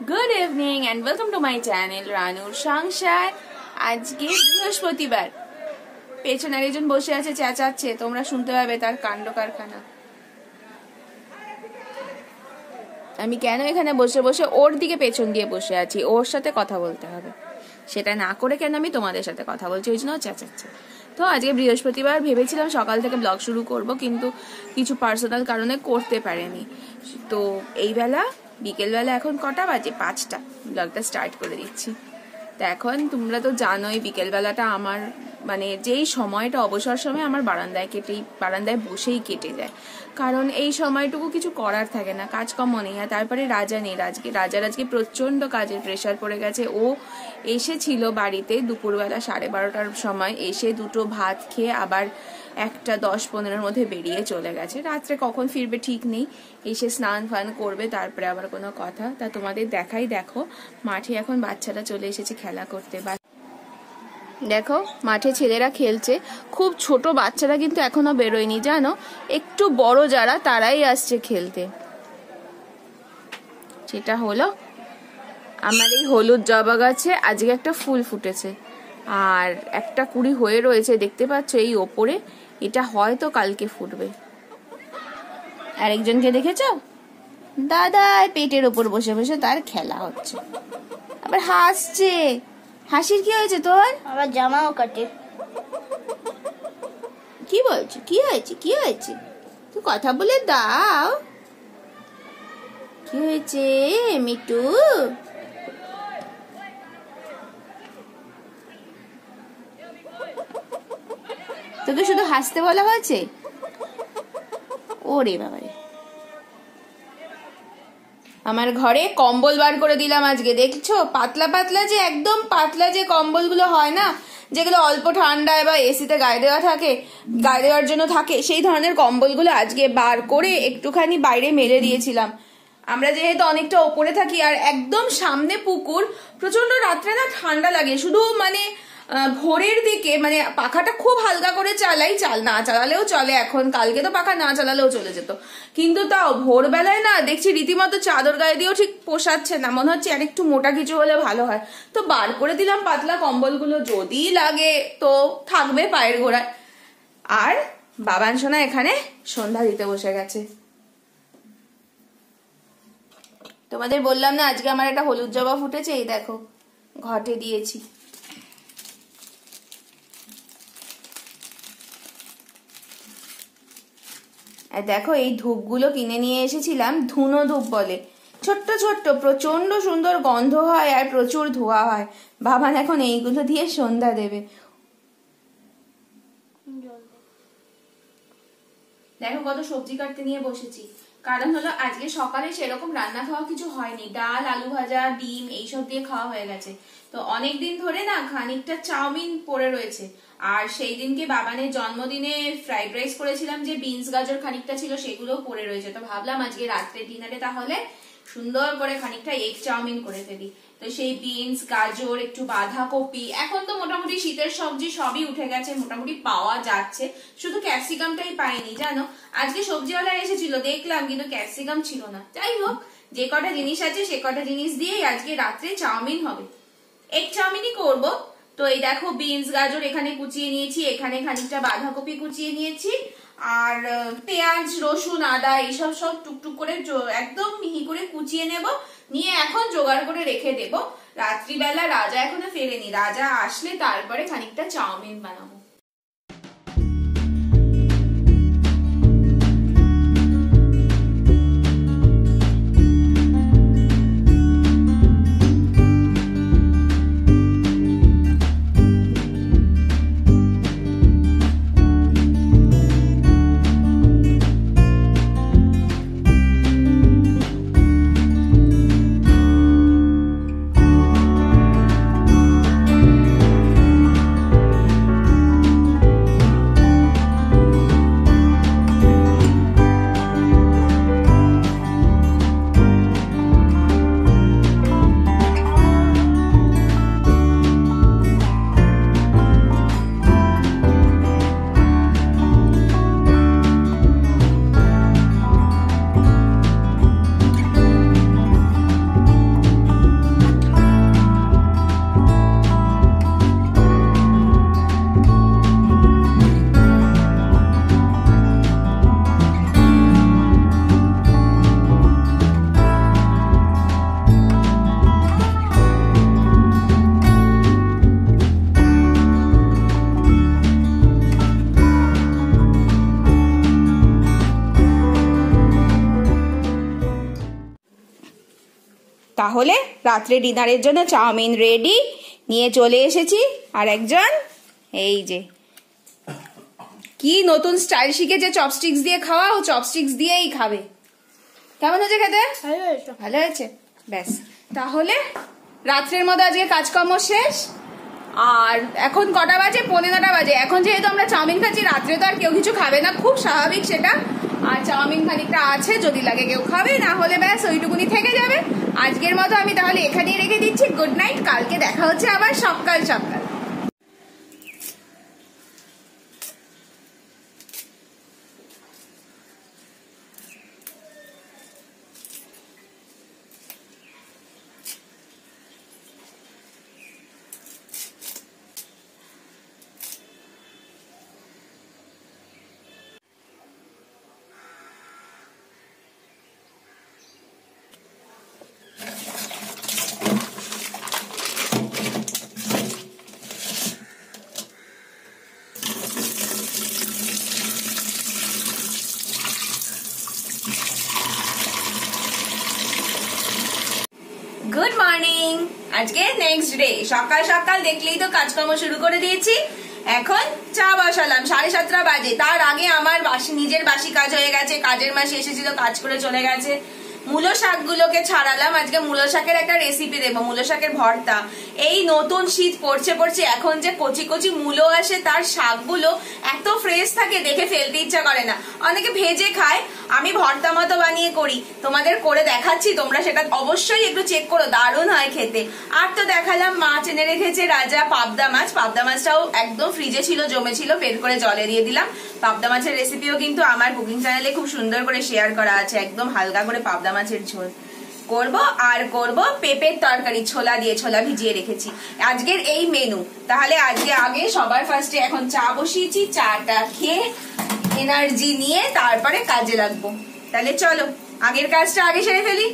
Good evening and welcome to my channel রানুর সংসার আজকে বৃহস্পতিবার। পেছনে আরেকজন বসে আছে, চেঁচাচ্ছে। তোমরা শুনতে পাবে তার কাণ্ড কারখানা। আমি কেন এখানে বসে বসে ওর দিকে পেছন দিয়ে বসে আছি? ওর সাথে কথা বলতে হবে। সেটা না করে কেন আমি তোমাদের সাথে কথা বলছি? ওই জন্য চেঁচাচ্ছে। তো আজকে বৃহস্পতিবার ভেবেছিলাম সকাল থেকে ব্লগ শুরু করব, কিন্তু কিছু পার্সোনাল কারণে করতে পারেনি। তো এই বেলা বিকেলবেলা এখন কটা বাজে? পাঁচটা। ব্লগটা স্টার্ট করে দিচ্ছি। তো এখন তোমরা তো জানোই, বিকেলবেলাটা আমার মানে যেই সময়টা অবসর সময় আমার বারান্দায় কেটেই, বারান্দায় বসেই কেটে যায়। কারণ এই সময়টুকু কিছু করার থাকে না কাজকর্ম নেই। আর তারপরে রাজা নেই, রাজকে রাজার আজকে প্রচণ্ড কাজের প্রেশার পড়ে গেছে। ও এসেছিল বাড়িতে দুপুরবেলা সাড়ে বারোটার সময়, এসে দুটো ভাত খেয়ে আবার একটা দশ পনেরোর মধ্যে বেরিয়ে চলে গেছে। রাত্রে কখন ফিরবে ঠিক নেই। এসে স্নান ফান করবে, তারপরে আবার কোনো কথা। তা তোমাদের দেখাই, দেখো। মাঠে এখন বাচ্চারা চলে এসেছে খেলা করতে। বা দেখো, মাঠে ছেলেরা খেলছে। খুব ছোট বাচ্চারা কিন্তু এখনও বেরোয়নি, জানো? একটু বড় যারা, তারাই আসছে খেলতে। সেটা হলো, আমার এই হলুদ জবা গাছে আজকে একটা ফুল ফুটেছে। আর একটা কুড়ি হয়ে রয়েছে দেখতে পাচ্ছ এই ওপরে। এটা হয়তো কালকে ফুটবে। আরেকজনকে দেখেছ? দাদা পেটের ওপর বসে বসে তার খেলা হচ্ছে। আবার হাসছে। হাসির কি হয়েছে তোর? আবার জামাও কাটে। কি বলছো? কি হয়েছে? কি হয়েছে? তুই কথা বলে দাও। কি হয়েছে মিটু? তোকে শুধু হাসতে বলা হয়েছে? ওরে বাবারে। আমার ঘরে কম্বল বার করে দিলাম আজকে, দেখছ? পাতলা পাতলা যে, একদম পাতলা যে কম্বলগুলো হয় না, যেগুলো অল্প ঠান্ডায় বা এসিতে গায়ে দেওয়া থাকে, গায়ে দেওয়ার জন্য থাকে, সেই ধরনের কম্বলগুলো আজকে বার করে একটুখানি বাইরে মেলে দিয়েছিলাম। আমরা যেহেতু অনেকটা ওপরে থাকি, আর একদম সামনে পুকুর প্রচণ্ড রাত্রে না ঠান্ডা লাগে, শুধু মানে ভোরের দিকে মানে পাখাটা খুব হালকা করে চালাই, চাল না চালালেও চলে এখন, কালকে তো পাখা না চালালেও চলে যেত। কিন্তু তাও ভোরবেলায় না, দেখছি রীতিমতো চাদর গায়ে দিয়েও ঠিক পোষাচ্ছে না, মনে হচ্ছে একটু মোটা কিছু হলে ভালো হয়। তো বার করে দিলাম পাতলা কম্বলগুলো, যদি লাগে তো থাকবে পায়ের গোড়ায়। আর বাবান সোনা এখানে সন্ধ্যা দিতে বসে গেছে। তোমাদের বললাম না, আজকে আমার একটা হলুদ জবা ফুটেছে, এই দেখো, ঘটে দিয়েছি। দেখো, এই ধূপগুলো কিনে নিয়ে এসেছিলাম ধুনো ধূপ বলে। ছোট্ট ছোট্ট প্রচণ্ড সুন্দর গন্ধ হয় আর প্রচুর ধোয়া হয়। বাবান এখন এইগুলো দিয়ে সন্ধ্যা দেবে। দেখো কত সবজি কাটতে নিয়ে বসেছি। কারণ হলো আজকে সকালে সেরকম রান্না খাওয়া কিছু হয়নি। ডাল, আলু ভাজা, ডিম এইসব দিয়ে খাওয়া হয়ে গেছে। তো অনেক দিন ধরে না খানিকটা চাউমিন পড়ে রয়েছে। আর সেই দিনকে বাবানের জন্মদিনে ফ্রাইড রাইস করেছিলাম যে বিনস গাজর খানিকটা ছিল সেগুলোও পড়ে রয়েছে। তো ভাবলাম আজকে রাত্রে ডিনারে তাহলে সুন্দর করে খানিকটা এগ চাউমিন করে ফেলি। তো সেই বিনস গাজর, একটু বাঁধাকপি। এখন তো মোটামুটি শীতের সবজি সবই উঠে গেছে, মোটামুটি পাওয়া যাচ্ছে। শুধু ক্যাপসিকামটাই পাইনি, জানো? আজকে সবজিওয়ালা এসেছিল, দেখলাম, কিন্তু ক্যাপসিকাম ছিল না। যাই হোক, যে কটা জিনিস আছে, সে কটা জিনিস দিয়েই আজকে রাত্রে চাউমিন হবে। এগ চাউমিনই করব। তো এই দেখো বিনস গাজর এখানে কুচিয়ে নিয়েছি, এখানে খানিকটা বাঁধাকপি কুচিয়ে নিয়েছি। আর পেঁয়াজ, রসুন, আদা, এইসব সব টুকটুক করে একদম মিহি করে কুচিয়ে নেব। নিয়ে এখন জোগাড় করে রেখে দেবো। রাত্রিবেলা রাজা এখনও ফেরেনি। রাজা আসলে তারপরে খানিকটা চাউমিন বানাবো। তাহলে রাত্রে ডিনারের জন্য চাউমিন রেডি। নিয়ে চলে এসেছি আর একজন এই যে। কি নতুন স্টাইল শিখেছে চপস্টিক্স দিয়ে খাওয়া ও চপস্টিক্স দিয়েই খাবে। কেমন হয়েছে খেতে? ভালো হয়েছে। ব্যাস। তাহলে রাত্রের মধ্যে আজকে কাজকর্ম শেষ। আর এখন কটা বাজে? পনেরোটা বাজে। এখন যেহেতু আমরা চাউমিন খাচ্ছি রাত্রে তো আর কেউ কিছু খাবে না। খুব স্বাভাবিক সেটা। আর চাউমিন খানিকটা আছে যদি লাগে কেউ খাবে না হলে ব্যাস ওইটুকুনি থেকে যাবে। আজকের মতো আমি তাহলে এখানেই রেখে দিচ্ছি। গুড নাইট, কালকে দেখা হচ্ছে আবার সকাল সকাল গুড মর্নিং আজকে নেক্সট ডে সকাল সকাল দেখলেই তো কাজকর্ম শুরু করে দিয়েছি। এখন চা বসালাম, সাড়ে সাতটা বাজে। তার আগে আমার বাসি, নিজের বাসি কাজ হয়ে গেছে, কাজের মাসে এসেছিল, কাজ করে চলে গেছে। মূলো শাকগুলোকে ছাড়ালাম। আজকে মূলো শাকের একটা রেসিপি দেবো, মূলো শাকের ভর্তা। এই নতুন শীত পড়ছে পড়ছে। এখন যে কচি কচি মূলো আসে, তার শাকগুলো এত ফ্রেশ থাকে, দেখে ফেলতে ইচ্ছা করে না। অনেকে ভেজে খায়, আমি ভর্তা মতো বানিয়ে করি। তোমাদের করে দেখাচ্ছি, তোমরা সেটা অবশ্যই একটু চেক করো, দারুণ হয় খেতে। আর তো দেখালাম, মাছ এনে রেখেছে রাজা পাবদা মাছ। পাবদা মাছটাও একদম ফ্রিজে ছিল জমেছিল বের করে জলে দিয়ে দিলাম। পাবদা মাছের রেসিপিও কিন্তু আমার কুকিং চ্যানেলে খুব সুন্দর করে শেয়ার করা আছে। একদম হালকা করে পাবদা মাছের ঝোল। করব আর করব পেঁপের তরকারি, ছোলা দিয়ে ছোলা ভিজিয়ে রেখেছি। আজকের এই মেনু তাহলে আজকে আগে সবার ফার্স্টে এখন চা বসিয়েছি, চাটা খেয়ে এনার্জি নিয়ে তারপরে কাজে লাগবো। তাহলে চলো, আগের কাজটা আগে সেরে ফেলি।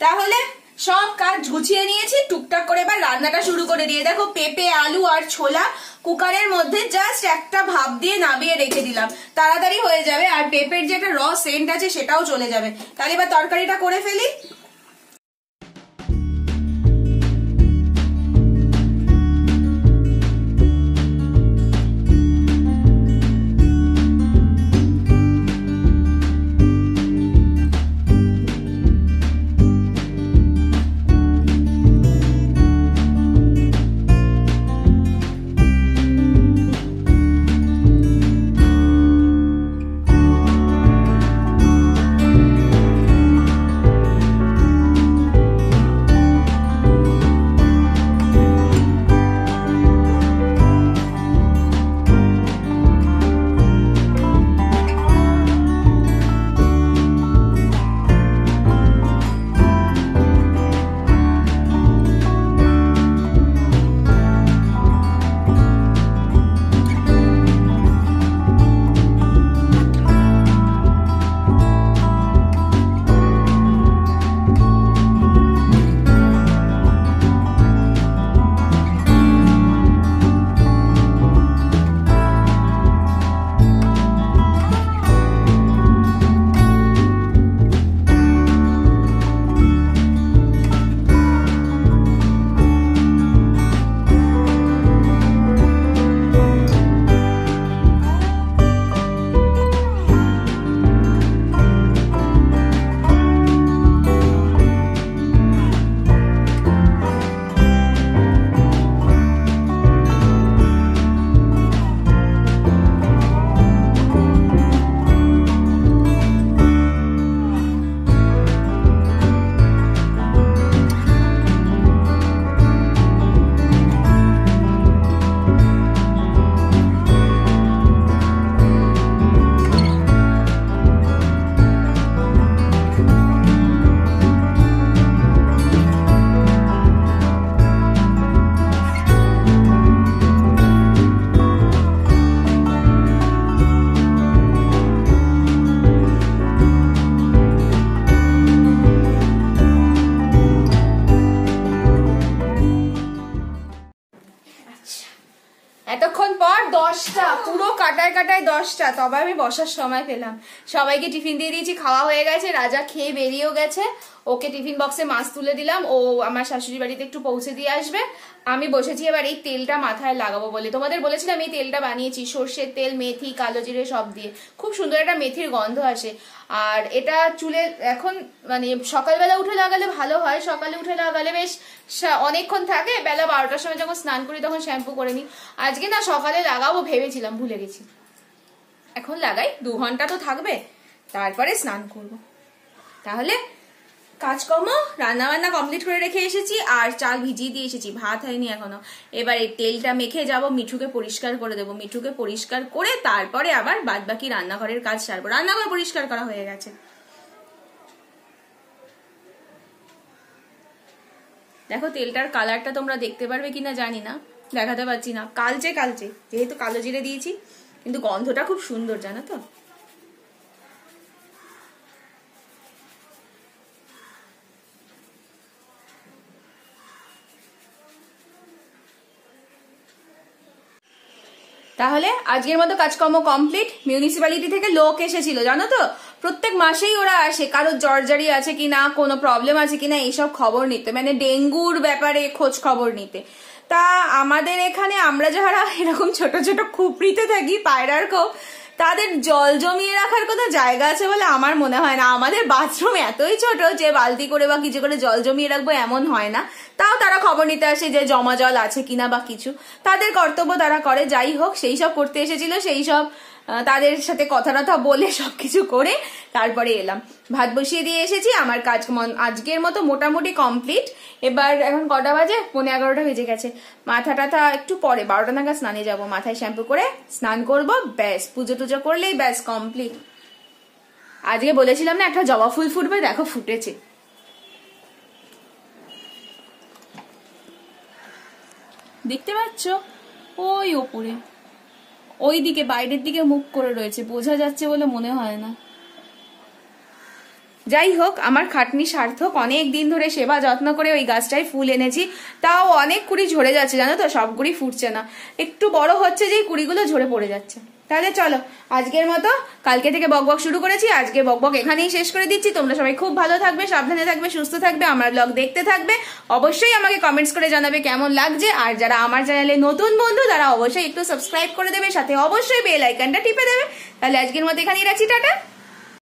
তাহলে সব কাজ ঝুঁচিয়ে নিয়েছি, টুকটাক করে এবার রান্নাটা শুরু করে দিয়ে দেখো, পেঁপে, আলু আর ছোলা কুকারের মধ্যে জাস্ট একটা ভাব দিয়ে নামিয়ে রেখে দিলাম। তাড়াতাড়ি হয়ে যাবে আর পেঁপের যে একটা র সেন্ট আছে সেটাও চলে যাবে। তাহলে এবার তরকারিটা করে ফেলি। দশটা, পুরো কাটায় কাটায় দশটা। তবে আমি বসার সময় পেলাম। সবাইকে টিফিন দিয়ে দিয়েছি, খাওয়া হয়ে গেছে, রাজা খেয়ে বেরিয়েও গেছে। ওকে টিফিন বক্সে মাছ তুলে দিলাম। ও আমার শাশুড়ি বাড়িতে একটু পৌঁছে দিয়ে আসবে। আমি বসেছি, এবার এই তেলটা মাথায় লাগাবো বলে। তোমাদের বলেছিলাম এই তেলটা বানিয়েছি, সর্ষের তেল, মেথি, কালো জিরে সব দিয়ে। খুব সুন্দর একটা মেথির গন্ধ আসে। আর এটা চুলে এখন মানে সকালবেলা উঠে লাগালে ভালো হয়, সকালে উঠে লাগালে বেশ অনেকক্ষণ থাকে, বেলা বারোটার সময় যখন স্নান করি তখন শ্যাম্পু করে নিই। আজকে না সকালে লাগাবো ভেবেছিলাম, ভুলে গেছি। এখন লাগাই, দু ঘণ্টা তো থাকবে, তারপরে স্নান করব। তাহলে কাজকর্ম রান্না বান্না কমপ্লিট করে রেখে এসেছি, আর চাল ভিজিয়ে দিয়ে এসেছি, ভাত হয়নি এখনও। এবার এই তেলটা মেখে যাব, মিঠুকে পরিষ্কার করে দেবো। মিঠুকে পরিষ্কার করে তারপরে আবার বাদ বাকি রান্নাঘরের কাজ সারবো। রান্নাঘর পরিষ্কার করা হয়ে গেছে। দেখো, তেলটার কালারটা তোমরা দেখতে পারবে কিনা জানি না, দেখাতে পারছি না। কালচে কালচে, যেহেতু কালো জিরে দিয়েছি, কিন্তু গন্ধটা খুব সুন্দর, জানো তো? তাহলে আজকের মতো কাজকর্ম কমপ্লিট মিউনিসিপ্যালিটি থেকে লোক এসেছিল, জানো তো? প্রত্যেক মাসেই ওরা আসে কারও জর্জারি আছে কি না কোনো প্রবলেম আছে কিনা, এইসব খবর নিতে। মানে ডেঙ্গুর ব্যাপারে খোঁজ খবর নিতে। তা আমাদের এখানে আমরা যারা, এরকম ছোট ছোট খুপড়িতে থাকি, পায়রার খোপ তাদের জল জমিয়ে রাখার কোনো জায়গা আছে বলে আমার মনে হয় না। আমাদের বাথরুম এতই ছোট যে বালতি করে বা কিছু করে জল জমিয়ে রাখব এমন হয় না। তাও তারা খবর নিতে আসে যে জমা জল আছে কিনা বা কিছু। তাদের কর্তব্য তারা করে। যাই হোক, সেই সব করতে এসেছিল, সেই সব তাদের সাথে কথা টথা বলে সবকিছু করে তারপরে এলাম। ভাত বসিয়ে দিয়ে এসেছি, আমার কাজ আজকের মতো মোটামুটি কমপ্লিট এবার এখন কটা বাজে? পনেরো এগারোটা বেজে গেছে। মাথা টাথা একটু পরে, বারোটা নাগাদ স্নানে যাব। মাথায় শ্যাম্পু করে স্নান করব, ব্যাস, পুজো টুজো করলেই ব্যাস কমপ্লিট আজকে বলেছিলাম না, একটা জবা ফুল ফুটবে, দেখো ফুটেছে। দেখতে পাচ্ছ? ওই ওপরে। ওই দিকে বাইরের দিকে মুখ করে রয়েছে। বোঝা যাচ্ছে বলে মনে হয় না। যাই হোক, আমার খাটনি সার্থক। অনেক দিন ধরে সেবা যত্ন করে ওই গাছটায় ফুল এনেছি। তাও অনেক কুড়ি ঝরে যাচ্ছে, জানো তো? সব কুড়ি ফুটছে না। একটু বড় হচ্ছে যে কুড়িগুলো ঝরে পড়ে যাচ্ছে। তাহলে চলো, আজকের মতো কালকে থেকে বকবক শুরু করেছি। আজকে বকবক এখানেই শেষ করে দিচ্ছি। তোমরা সবাই খুব ভালো থাকবে, সাবধানে থাকবে, সুস্থ থাকবে, আমার ব্লগ দেখতে থাকবে। অবশ্যই আমাকে কমেন্টস করে জানাবে কেমন লাগছে। আর যারা আমার চ্যানেলে নতুন বন্ধু, তারা অবশ্যই একটু সাবস্ক্রাইব করে দেবে, সাথে অবশ্যই বেল আইকনটা টিপে দেবে। তাহলে আজকের মতো এখানেই রাখছি, টাটা।